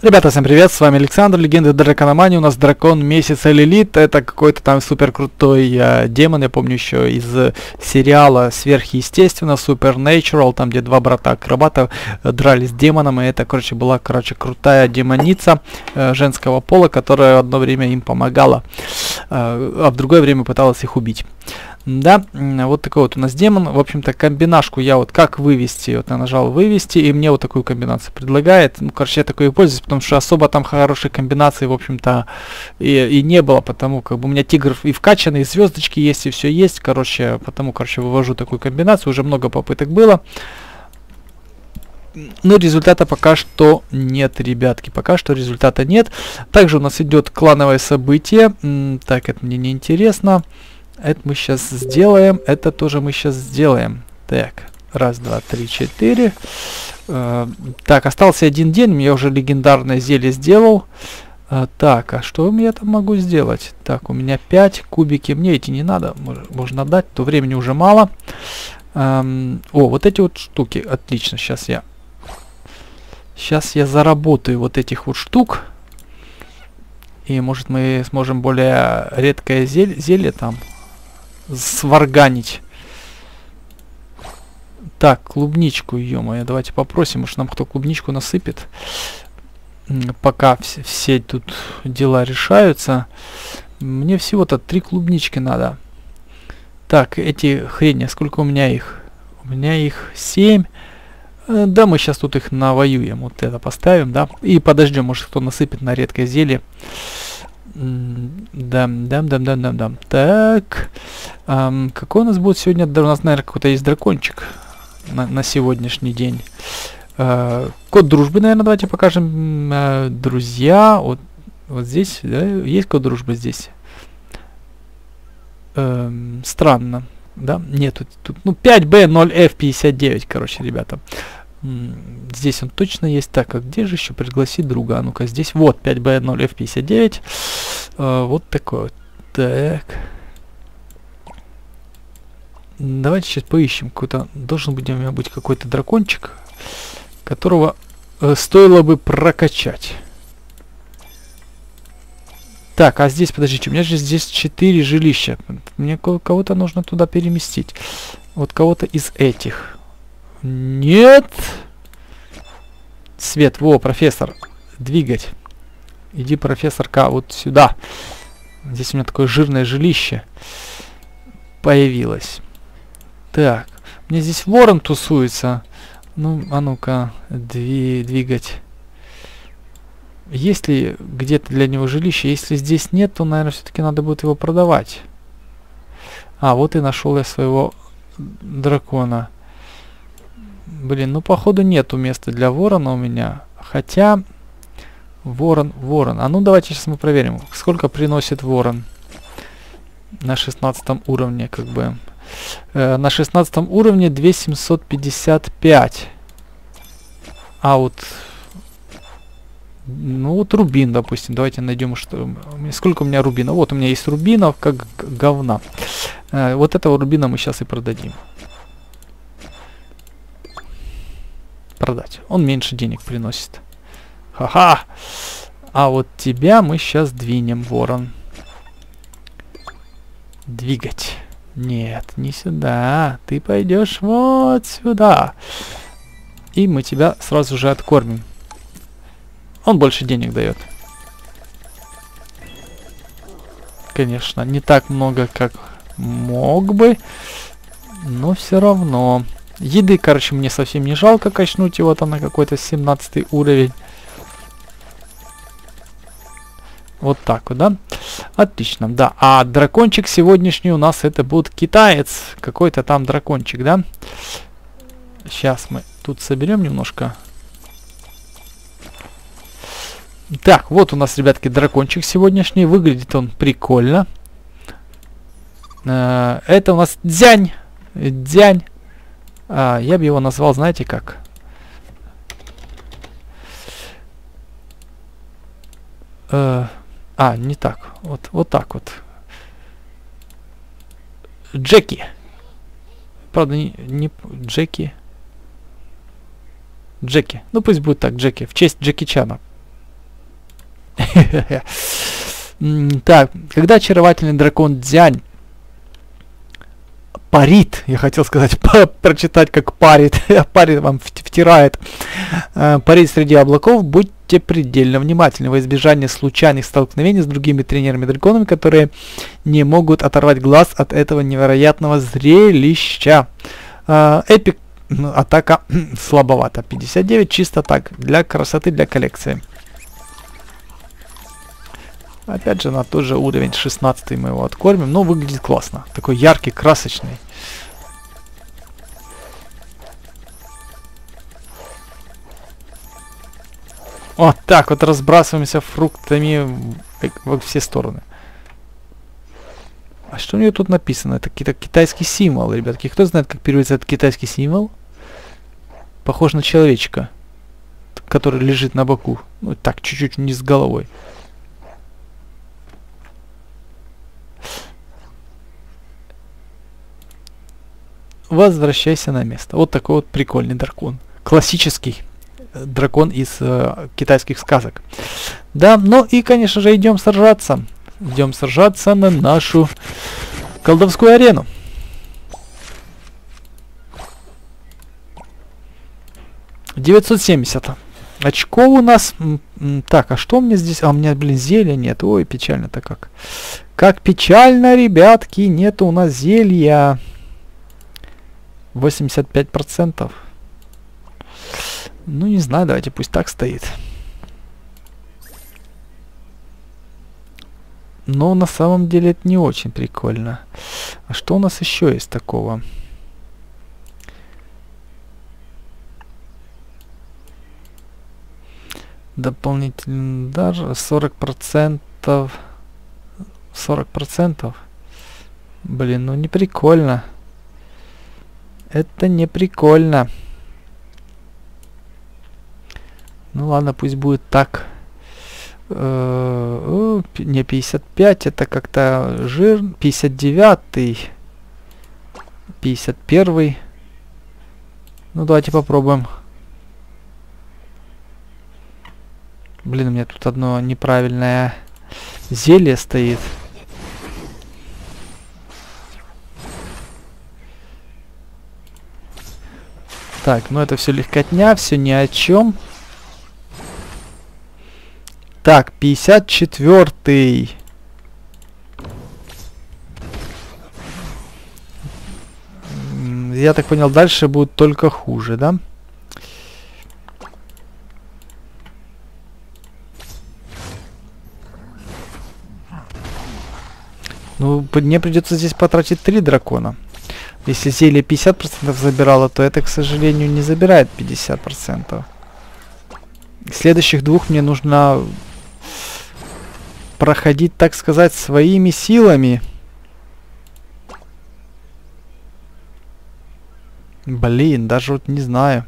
Ребята, всем привет, с вами Александр, Легенды Дракономании, у нас Дракон Месяца Лилит, это какой-то там супер крутой э, демон, я помню еще из сериала Сверхъестественно, Supernatural, там где два брата акробата э, дрались с демоном, и это, короче, была, короче, крутая демоница э, женского пола, которая одно время им помогала, э, а в другое время пыталась их убить. Да, вот такой вот у нас демон. В общем-то, комбинашку я вот как вывести, вот я нажал вывести, и мне вот такую комбинацию предлагает. Ну, короче, я такой и пользуюсь, потому что особо там хорошей комбинации, в общем-то, и, и не было, потому как бы у меня тигр и вкачанный, и звездочки есть, и все есть, короче, потому, короче, вывожу такую комбинацию, уже много попыток было. Но результата пока что нет, ребятки. Пока что результата нет. Также у нас идет клановое событие. Так, это мне не интересно. Это мы сейчас сделаем. Это тоже мы сейчас сделаем. Так, раз, два, три, четыре. Э, так, остался один день. Я уже легендарное зелье сделал. Uh, так, а что я там могу сделать? Так, у меня 5 кубики. Мне эти не надо. Можно дать, то времени уже мало. Um, о, вот эти вот штуки. Отлично, сейчас я... Сейчас я заработаю вот этих вот штук. И может мы сможем более редкое зель зелье там сварганить. Так, клубничку, ё-моё, давайте попросим, может нам кто клубничку насыпет. Пока вс все тут дела решаются. Мне всего-то три клубнички надо. Так, эти хрени, сколько у меня их? У меня их семь. Э, да, мы сейчас тут их навоюем. Вот это поставим, да. И подождем, может кто насыпет на редкое зелье. Дам, дам, дам, дам, дам, дам. Так. Эм, какой у нас будет сегодня? У нас, наверное, какой-то есть дракончик на, на сегодняшний день. Э, код дружбы, наверное, давайте покажем. Э, друзья. Вот, вот здесь, да, есть код дружбы здесь. Эм, странно. Да, нет, тут, тут ну 5B0F59, короче, ребята. Здесь он точно есть. Так, а где же еще пригласить друга? А ну-ка, здесь вот 5B0F59. Uh, вот такой вот. Так. Давайте сейчас поищем какой-то... Должен быть у меня быть какой-то дракончик, которого э, стоило бы прокачать. Так, а здесь, подождите, у меня же здесь 4 жилища. Мне кого-то нужно туда переместить. Вот кого-то из этих. Нет. Свет, во, профессор. Двигать. Иди, профессор К, вот сюда. Здесь у меня такое жирное жилище появилось. Так, мне здесь ворон тусуется. Ну, а ну-ка, дви двигать. Есть ли где-то для него жилище? Если здесь нет, то, наверное, все-таки надо будет его продавать. А, вот и нашел я своего дракона. Блин, ну походу нету места для ворона у меня. Хотя... Ворон, ворон. А ну давайте сейчас мы проверим, сколько приносит ворон. На 16 уровне, как бы. Э, на 16 уровне 2755. А вот... Ну вот рубин, допустим. Давайте найдем, что... Сколько у меня рубина? Вот у меня есть рубинов, как говна. Э, вот этого рубина мы сейчас и продадим. Продать. Он меньше денег приносит. Ха-ха! А вот тебя мы сейчас двинем, ворон. Двигать. Нет, не сюда. Ты пойдешь вот сюда. И мы тебя сразу же откормим. Он больше денег дает. Конечно, не так много, как мог бы. Но все равно. Еды, короче, мне совсем не жалко качнуть его там на какой-то 17 уровень. Вот так вот, да? Отлично, да. А дракончик сегодняшний у нас это будет китаец. Какой-то там дракончик, да? Сейчас мы тут соберем немножко. Так, вот у нас, ребятки, дракончик сегодняшний. Выглядит он прикольно. Э, это у нас дзянь. Дзянь. А, я бы его назвал, знаете как? Э, а, не так. Вот, вот так вот. Джеки. Правда, не, не Джеки. Джеки. Ну пусть будет так, Джеки. В честь Джеки Чана. Так, когда очаровательный дракон Дзянь парит, я хотел сказать, прочитать как парит, парит вам втирает, э, парит среди облаков, будьте предельно внимательны. Во избежание случайных столкновений с другими тренерами-драконами, которые не могут оторвать глаз от этого невероятного зрелища. Э, эпик ну, атака слабовато, 59 чисто так, для красоты, для коллекции. Опять же, на тот же уровень 16 мы его откормим, но выглядит классно. Такой яркий, красочный. Вот так вот разбрасываемся фруктами во все стороны. А что у нее тут написано? Это какие-то китайский символ, ребятки. Кто знает, как переводится этот китайский символ? Похож на человечка, который лежит на боку. Ну так, чуть-чуть вниз головой. Возвращайся на место. Вот такой вот прикольный дракон. Классический э, дракон из э, китайских сказок. Да, ну и, конечно же, идем сражаться. Идем сражаться на нашу колдовскую арену. Девятьсот семьдесят. Очко у нас... Так, а что у меня здесь? А, у меня, блин, зелья нет. Ой, печально-то как. Как печально, ребятки, нет у нас зелья. 85%. Ну, не знаю, давайте пусть так стоит. Но на самом деле это не очень прикольно. А что у нас еще есть такого? Дополнительный даже 40 процентов. 40 процентов. Блин, ну не прикольно. Это не прикольно. Ну ладно, пусть будет так. Э, не 55, это как-то жир. 59. 51. Ну давайте попробуем. Блин, у меня тут одно неправильное зелье стоит. Так, ну это все легкотня, все ни о чем. Так, 54-й. Я так понял, дальше будет только хуже, да? Ну, мне придется здесь потратить три дракона. Если зелье 50% забирало, то это, к сожалению, не забирает 50%. Следующих двух мне нужно проходить, так сказать, своими силами. Блин, даже вот не знаю.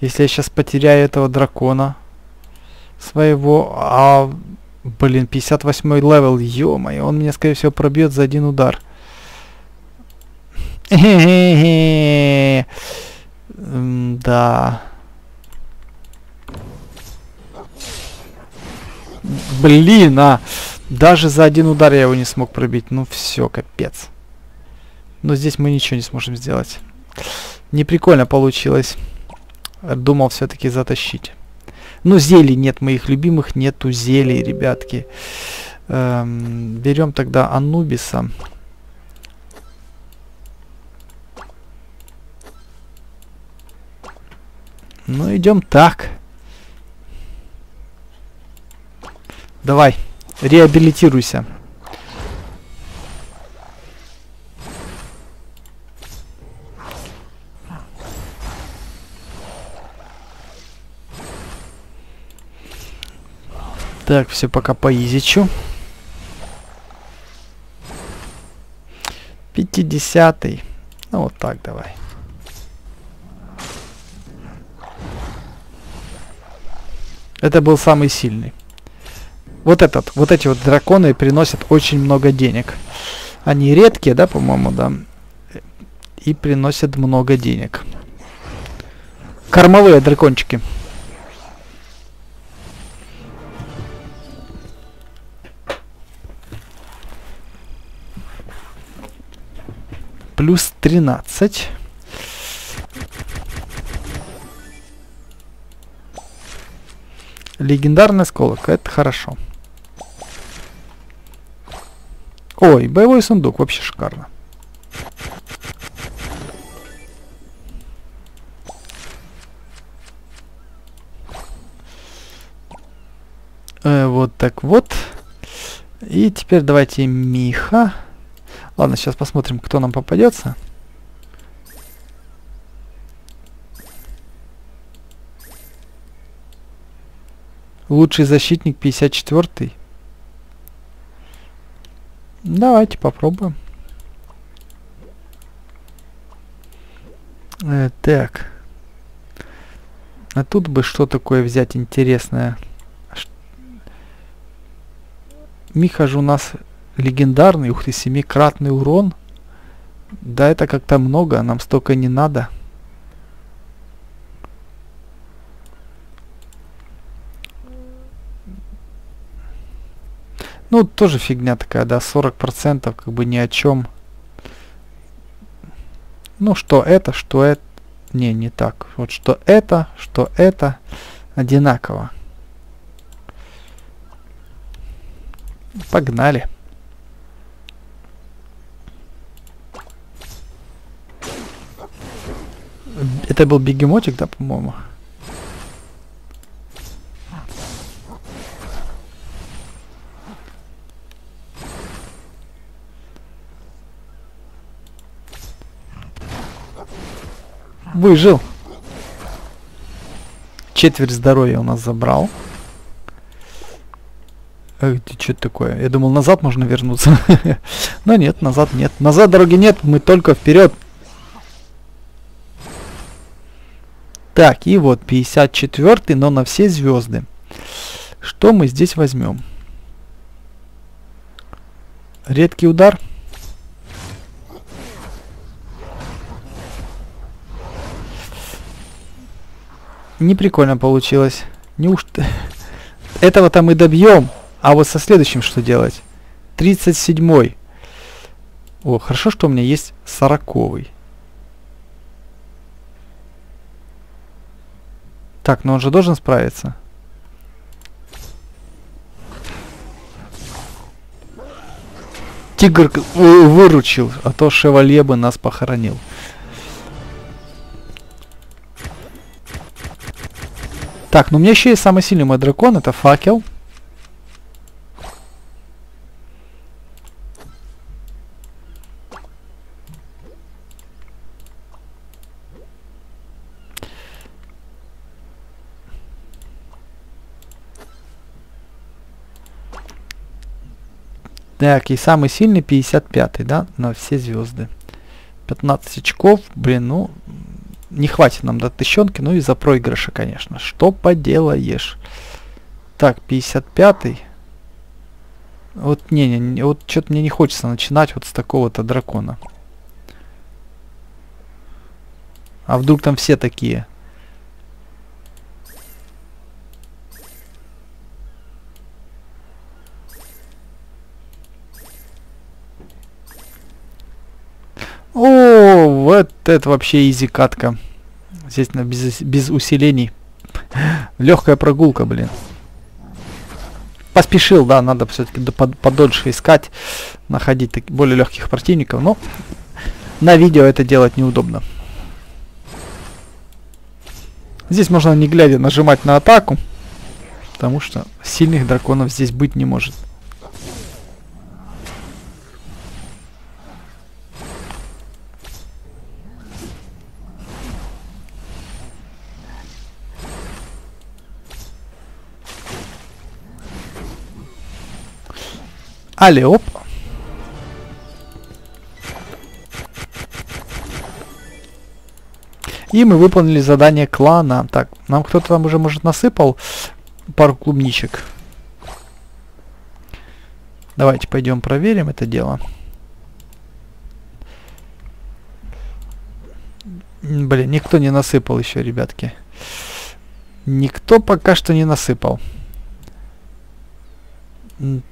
Если я сейчас потеряю этого дракона своего, а, блин, 58 level, ё-моё, он меня, скорее всего, пробьет за один удар. Да. Блин, а! Даже за один удар я его не смог пробить. Ну все, капец. Но здесь мы ничего не сможем сделать. Не прикольно получилось. Думал все-таки затащить. Ну, зелий нет моих любимых, нету зелий, ребятки. Эм, берем тогда Анубиса. Ну, идем так. Давай, реабилитируйся. Так, все пока по изичу. Пятидесятый. Ну вот так давай. Это был самый сильный. Вот этот, вот эти вот драконы приносят очень много денег. Они редкие, да, по-моему, да. И приносят много денег. Кормовые дракончики. Плюс 13. Легендарный осколок, это хорошо. Ой, боевой сундук, вообще шикарно. Э, вот так вот. И теперь давайте Миха. Ладно, сейчас посмотрим, кто нам попадется. Лучший защитник 54. Давайте попробуем. Э, так. А тут бы что такое взять интересное? Миха же у нас легендарный, ух ты, семикратный урон. Да, это как-то много, нам столько не надо. Ну, тоже фигня такая, да, 40% как бы ни о чем. Ну, что это, что это... Не, не так. Вот что это, что это одинаково. Погнали. Это был бегемотик, да, по-моему? Выжил. Четверть здоровья у нас забрал. Эх, что такое? Я думал, назад можно вернуться. Но нет, назад нет. Назад дороги нет, мы только вперед. Так, и вот 54 но на все звезды. Что мы здесь возьмем? Редкий удар. Не прикольно получилось. Неужто... Этого-то мы добьем. А вот со следующим что делать? 37. О, хорошо, что у меня есть 40. -й. Так, но он же должен справиться. Тигр выручил, а то шевалье бы нас похоронил. Так, ну у меня еще есть самый сильный мой дракон, это факел. Так, и самый сильный 55, да, на все звезды. 15 очков, блин, ну, не хватит нам до тыщенки, ну и за проигрыша, конечно. Что поделаешь? Так, 55 -й. Вот, не, не, вот что-то мне не хочется начинать вот с такого-то дракона. А вдруг там все такие? О, вот это вообще изи катка. На без, без усилений. Легкая прогулка, блин. Поспешил, да, надо все-таки под, подольше искать, находить более легких противников, но на видео это делать неудобно. Здесь можно не глядя нажимать на атаку, потому что сильных драконов здесь быть не может. Але, оп. И мы выполнили задание клана. Так, нам кто-то там уже, может, насыпал пару клубничек. Давайте пойдем проверим это дело. Блин, никто не насыпал еще, ребятки. Никто пока что не насыпал.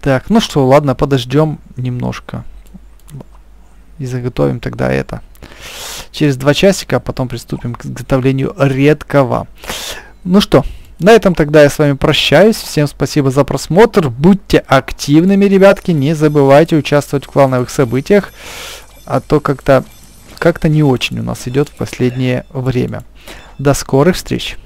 Так, ну что, ладно, подождем немножко. И заготовим тогда это. Через два часика, а потом приступим к изготовлению редкого. Ну что, на этом тогда я с вами прощаюсь. Всем спасибо за просмотр. Будьте активными, ребятки. Не забывайте участвовать в клановых событиях. А то как-то как-то не очень у нас идет в последнее время. До скорых встреч!